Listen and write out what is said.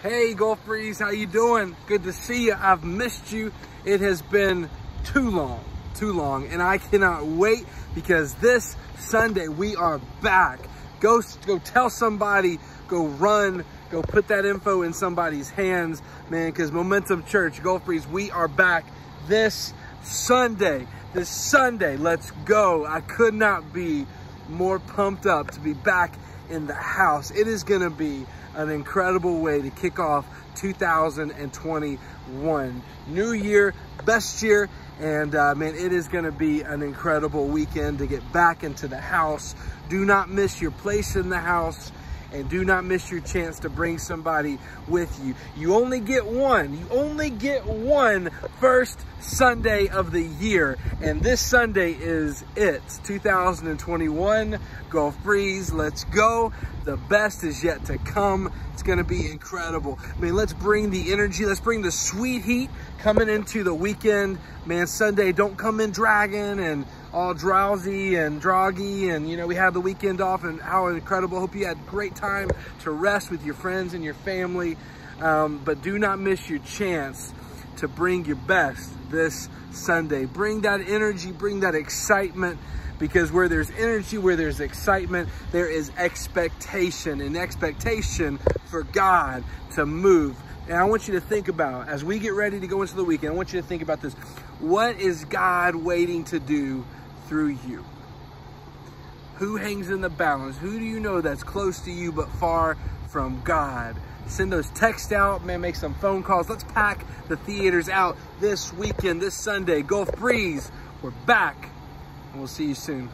Hey, Gulf Breeze, how you doing? Good to see you. I've missed you. It has been too long, too long, and I cannot wait because this Sunday we are back. Go, go tell somebody, go run, go put that info in somebody's hands, man, because Momentum Church, Gulf Breeze, we are back this Sunday. This Sunday, let's go. I could not be more pumped up to be back in the house. It is going to be an incredible way to kick off 2021. New year, best year, and uh, man, it is going to be an incredible weekend to get back into the house. Do not miss your place in the house and do not miss your chance to bring somebody with you. You only get one. You only get one first Sunday of the year. And this Sunday is it. 2021. Gulf Breeze. Let's go. The best is yet to come. It's going to be incredible. I mean, let's bring the energy. Let's bring the sweet heat coming into the weekend. Man, Sunday, don't come in dragging and all drowsy and droggy and you know we had the weekend off and how incredible. Hope you had great time to rest with your friends and your family. Um, but do not miss your chance to bring your best this sunday. Bring that energy bring that excitement because where there's energy where there's excitement there is expectation and expectation for god to move and I want you to think about, as we get ready to go into the weekend, I want you to think about this. What is God waiting to do through you? Who hangs in the balance? Who do you know that's close to you but far from God? Send those texts out, man, make some phone calls. Let's pack the theaters out this weekend, this Sunday. Gulf Breeze, we're back, and we'll see you soon.